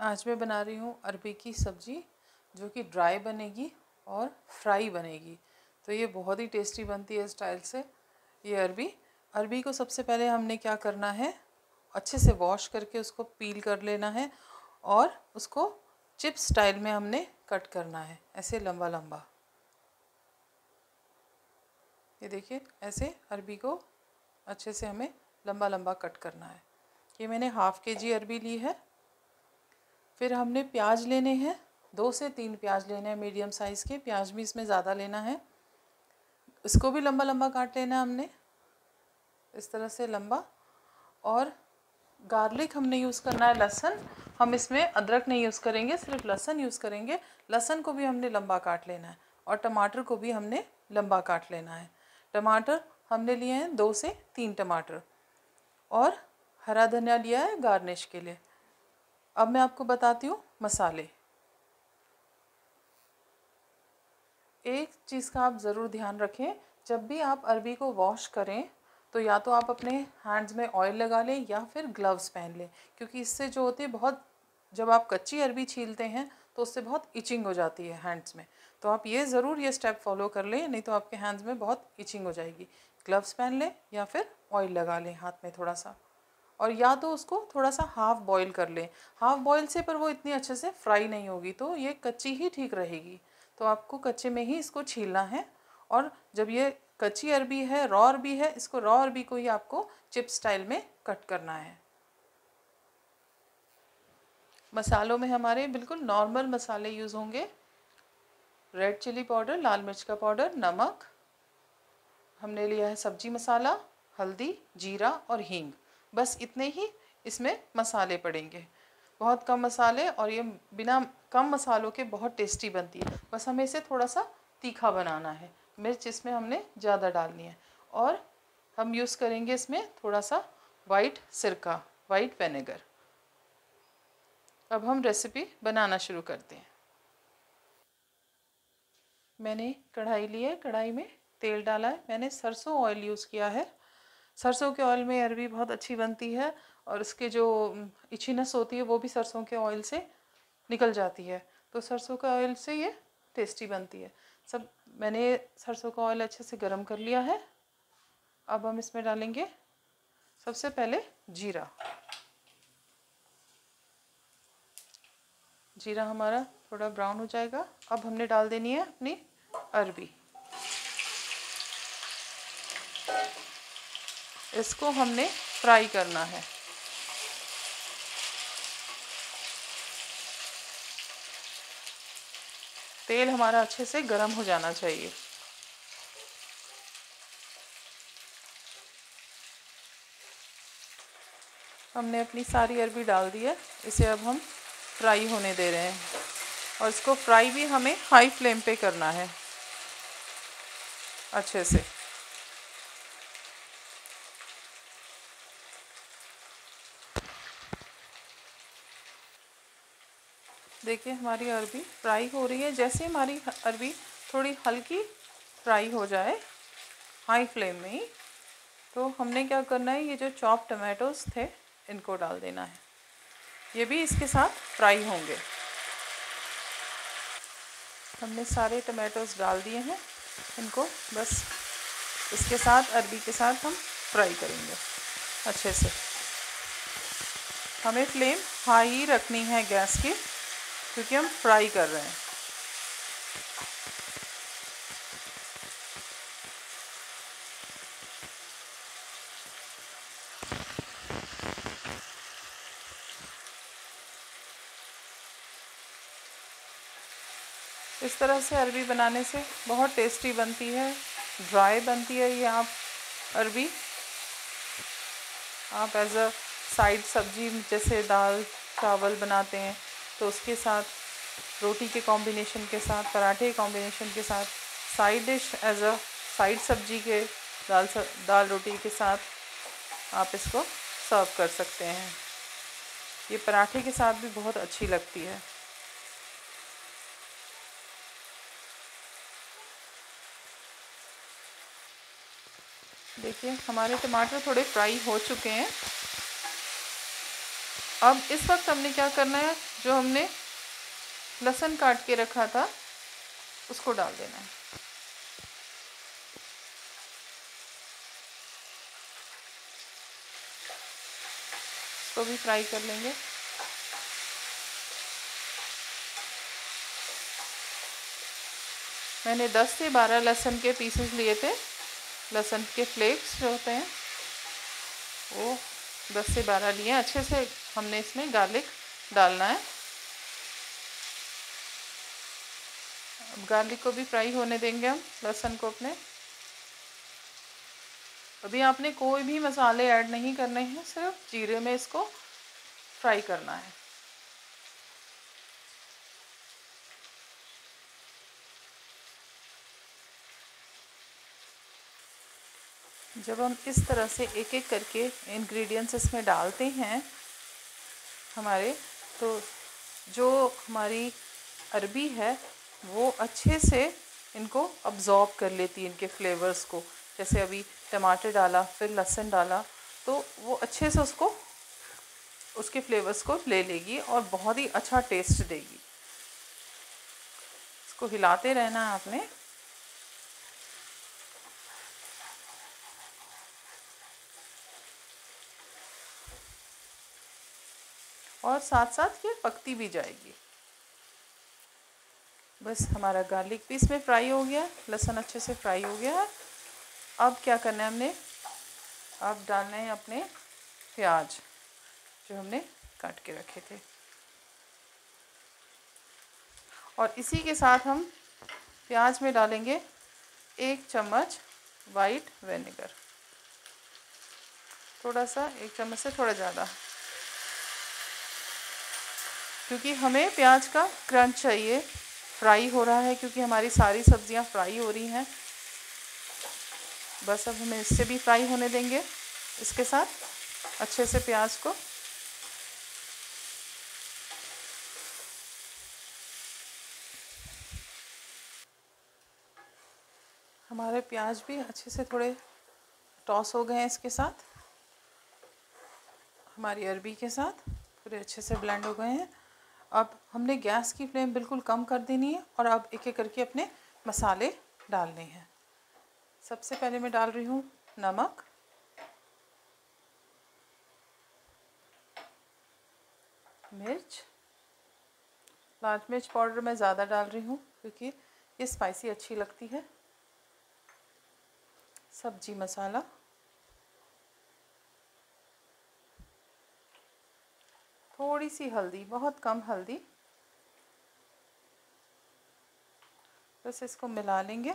आज मैं बना रही हूँ अरबी की सब्ज़ी, जो कि ड्राई बनेगी और फ्राई बनेगी। तो ये बहुत ही टेस्टी बनती है स्टाइल से, ये अरबी। अरबी को सबसे पहले हमने क्या करना है, अच्छे से वॉश करके उसको पील कर लेना है और उसको चिप स्टाइल में हमने कट करना है, ऐसे लंबा लंबा। ये देखिए, ऐसे अरबी को अच्छे से हमें लंबा लंबा कट करना है। ये मैंने हाफ़ के जी अरबी ली है। फिर हमने प्याज लेने हैं, दो से तीन प्याज लेने हैं, मीडियम साइज़ के, प्याज भी इसमें ज़्यादा लेना है। इसको भी लंबा लंबा काट लेना है हमने, इस तरह से लंबा। और गार्लिक हमने यूज़ करना है लहसन, हम इसमें अदरक नहीं यूज़ करेंगे, सिर्फ़ लहसन यूज़ करेंगे। लहसन को भी हमने लंबा काट लेना है और टमाटर को भी हमने लंबा काट लेना है। टमाटर हमने लिए हैं दो से तीन टमाटर और हरा धनिया लिया है गार्निश के लिए। अब मैं आपको बताती हूँ मसाले। एक चीज़ का आप ज़रूर ध्यान रखें, जब भी आप अरबी को वॉश करें तो या तो आप अपने हैंड्स में ऑयल लगा लें या फिर ग्लव्स पहन लें, क्योंकि इससे जो होती है बहुत, जब आप कच्ची अरबी छीलते हैं तो उससे बहुत इचिंग हो जाती है हैंड्स में। तो आप ये ज़रूर ये स्टेप फॉलो कर लें, नहीं तो आपके हैंड्स में बहुत इचिंग हो जाएगी। ग्लव्स पहन लें या फिर ऑयल लगा लें हाथ में थोड़ा सा। और या तो उसको थोड़ा सा हाफ़ बॉईल कर लें। हाफ़ बॉईल से पर वो इतनी अच्छे से फ्राई नहीं होगी तो ये कच्ची ही ठीक रहेगी। तो आपको कच्चे में ही इसको छीलना है और जब ये कच्ची अरबी है रॉ अरबी है, इसको रॉ अरबी को ही आपको चिप स्टाइल में कट करना है। मसालों में हमारे बिल्कुल नॉर्मल मसाले यूज़ होंगे। रेड चिली पाउडर लाल मिर्च का पाउडर नमक। हमने लिया है सब्ज़ी मसाला, हल्दी, जीरा और हींग। बस इतने ही इसमें मसाले पड़ेंगे। बहुत कम मसाले और ये बिना कम मसालों के बहुत टेस्टी बनती है। बस हमें इसे थोड़ा सा तीखा बनाना है। मिर्च इसमें हमने ज़्यादा डालनी है और हम यूज़ करेंगे इसमें थोड़ा सा वाइट सिरका, वाइट वेनेगर। अब हम रेसिपी बनाना शुरू करते हैं। मैंने कढ़ाई ली है। कढ़ाई में तेल डाला है। मैंने सरसों ऑयल यूज़ किया है। सरसों के ऑयल में अरबी बहुत अच्छी बनती है और इसके जो इचीनेस होती है वो भी सरसों के ऑयल से निकल जाती है। तो सरसों का ऑयल से ये टेस्टी बनती है। सब, मैंने सरसों का ऑयल अच्छे से गर्म कर लिया है। अब हम इसमें डालेंगे सबसे पहले जीरा। जीरा हमारा थोड़ा ब्राउन हो जाएगा। अब हमने डाल देनी है अपनी अरबी। इसको हमने फ्राई करना है। तेल हमारा अच्छे से गर्म हो जाना चाहिए। हमने अपनी सारी अरबी डाल दी है। इसे अब हम फ्राई होने दे रहे हैं और इसको फ्राई भी हमें हाई फ्लेम पे करना है। अच्छे से। देखिए, हमारी अरबी फ्राई हो रही है। जैसे हमारी अरबी थोड़ी हल्की फ्राई हो जाए, हाई फ्लेम में ही तो हमने क्या करना है, ये जो चॉप टमाटोज थे, इनको डाल देना है। ये भी इसके साथ फ्राई होंगे। हमने सारे टमाटोज डाल दिए हैं। इनको बस इसके साथ, अरबी के साथ हम फ्राई करेंगे अच्छे से। हमें फ्लेम हाई रखनी है गैस की। क्योंकि हम फ्राई कर रहे हैं। इस तरह से अरबी बनाने से बहुत टेस्टी बनती है ड्राई बनती है ये आप अरबी। आप एज अ साइड सब्ज़ी जैसे दाल, चावल बनाते हैं। तो उसके साथ, रोटी के कॉम्बिनेशन के साथ, पराठे के कॉम्बिनेशन के साथ side dish as a side सब्ज़ी के दाल सब दाल रोटी के साथ आप इसको सर्व कर सकते हैं। ये पराठे के साथ भी बहुत अच्छी लगती है। देखिए, हमारे टमाटर थोड़े फ्राई हो चुके हैं। अब इस वक्त हमने क्या करना है? जो हमने लहसुन काट के रखा था, उसको डाल देना है। इसको भी फ्राई कर लेंगे। मैंने 10 से 12 लहसुन के पीसेस लिए थे। लहसुन के फ्लेक्स जो होते हैं, वो 10 से 12 लिए अच्छे से हमने इसमें गार्लिक डालना है। अब गार्लिक को भी फ्राई होने देंगे हम, लहसुन को अपने। अभी आपने कोई भी मसाले ऐड नहीं करने हैं, सिर्फ़ जीरे में इसको फ्राई करना है। जब हम इस तरह से एक एक करके इंग्रेडिएंट्स इसमें डालते हैं, हमारे तो जो हमारी अरबी है, वो अच्छे से इनको अब्ज़ॉर्ब कर लेती है इनके फ्लेवर्स को। जैसे अभी टमाटर डाला, फिर लहसुन डाला तो वो अच्छे से उसको, उसके फ्लेवर्स को ले लेगी और बहुत ही अच्छा टेस्ट देगी। इसको हिलाते रहना है आपने। और साथ साथ ये पकती भी जाएगी। बस हमारा गार्लिक भी इसमें फ्राई हो गया, लहसुन अच्छे से फ्राई हो गया। है अब क्या करना है हमने? अब डालने हैं अपने प्याज, जो हमने काट के रखे थे। और इसी के साथ हम प्याज में डालेंगे एक चम्मच वाइट विनेगर थोड़ा सा, एक चम्मच से थोड़ा ज़्यादा। क्योंकि हमें प्याज का क्रंच चाहिए। फ्राई हो रहा है क्योंकि हमारी सारी सब्ज़ियाँ फ्राई हो रही हैं। बस अब हमें इससे भी फ्राई होने देंगे। इसके साथ अच्छे से प्याज को हमारे प्याज भी अच्छे से थोड़े टॉस हो गए हैं इसके साथ। हमारी अरबी के साथ पूरे अच्छे से ब्लेंड हो गए हैं। अब हमने गैस की फ्लेम बिल्कुल कम कर देनी है और अब एक एक करके अपने मसाले डालने हैं। सबसे पहले मैं डाल रही हूँ नमक। मिर्च। लाल मिर्च पाउडर मैं ज़्यादा डाल रही हूँ क्योंकि ये स्पाइसी अच्छी लगती है। सब्ज़ी मसाला। थोड़ी सी हल्दी, बहुत कम हल्दी। बस इसको मिला लेंगे।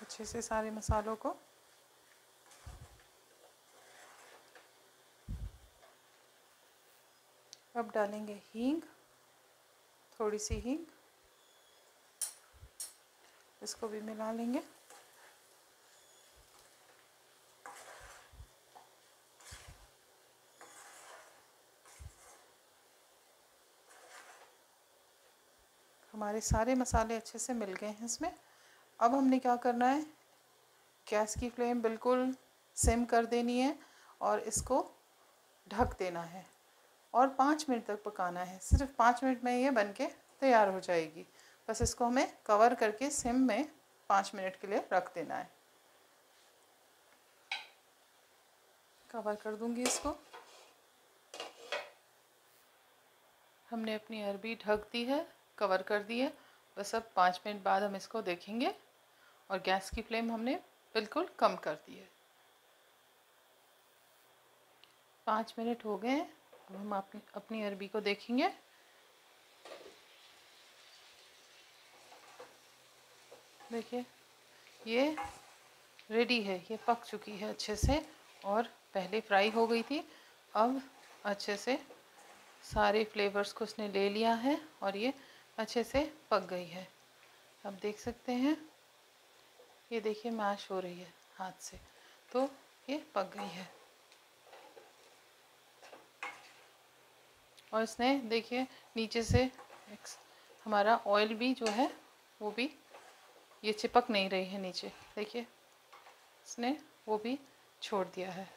अच्छे से सारे मसालों को। अब डालेंगे हींग थोड़ी सी हींग। इसको भी मिला लेंगे। हमारे सारे मसाले अच्छे से मिल गए हैं इसमें। अब हमने क्या करना है? गैस की फ्लेम बिल्कुल सिम कर देनी है और इसको ढक देना है और पाँच मिनट तक पकाना है। सिर्फ़ पाँच मिनट में ये बन के तैयार हो जाएगी। बस इसको हमें कवर करके सिम में पाँच मिनट के लिए रख देना है। कवर कर दूँगी इसको। हमने अपनी अरबी ढक दी है। कवर कर दी है बस अब पाँच मिनट बाद हम इसको देखेंगे और गैस की फ्लेम हमने बिल्कुल कम कर दी है। पाँच मिनट हो गए हैं, अब हम अपनी अपनी अरबी को देखेंगे। देखिए, ये रेडी है, ये पक चुकी है अच्छे से और पहले फ्राई हो गई थी। अब अच्छे से सारे फ्लेवर्स को उसने ले लिया है और ये अच्छे से पक गई है। अब देख सकते हैं। ये देखिए, मैश हो रही है हाथ से। तो ये पक गई है। और इसने देखिए, नीचे से हमारा ऑयल भी जो है, वो भी, ये चिपक नहीं रही है नीचे। देखिए, इसने वो भी छोड़ दिया है।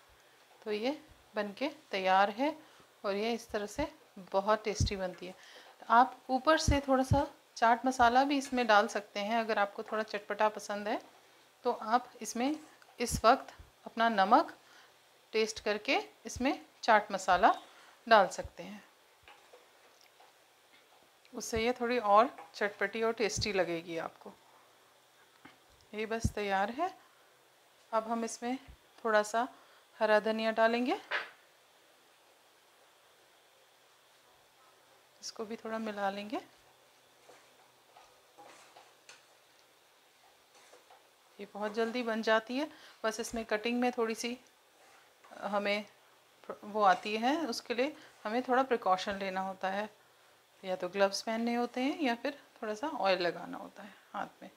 तो ये बन के तैयार है और ये इस तरह से बहुत टेस्टी बनती है। आप ऊपर से थोड़ा सा चाट मसाला भी इसमें डाल सकते हैं, अगर आपको थोड़ा चटपटा पसंद है। तो आप इसमें इस वक्त अपना नमक टेस्ट करके इसमें चाट मसाला डाल सकते हैं। उससे ये थोड़ी और चटपटी और टेस्टी लगेगी आपको। ये बस तैयार है। अब हम इसमें थोड़ा सा हरा धनिया डालेंगे। इसको भी थोड़ा मिला लेंगे। ये बहुत जल्दी बन जाती है। बस इसमें कटिंग में थोड़ी सी हमें वो आती है। उसके लिए हमें थोड़ा प्रिकॉशन लेना होता है। या तो ग्लव्स पहनने होते हैं या फिर थोड़ा सा ऑयल लगाना होता है हाथ में।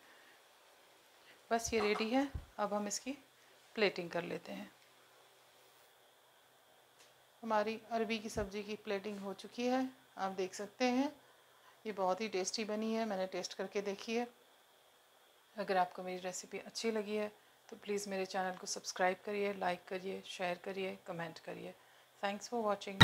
बस ये रेडी है। अब हम इसकी प्लेटिंग कर लेते हैं। हमारी अरबी की सब्ज़ी की प्लेटिंग हो चुकी है। आप देख सकते हैं। ये बहुत ही टेस्टी बनी है, मैंने टेस्ट करके देखी है। अगर आपको मेरी रेसिपी अच्छी लगी है तो प्लीज़ मेरे चैनल को सब्सक्राइब करिए, लाइक करिए, शेयर करिए, कमेंट करिए। Thanks for watching.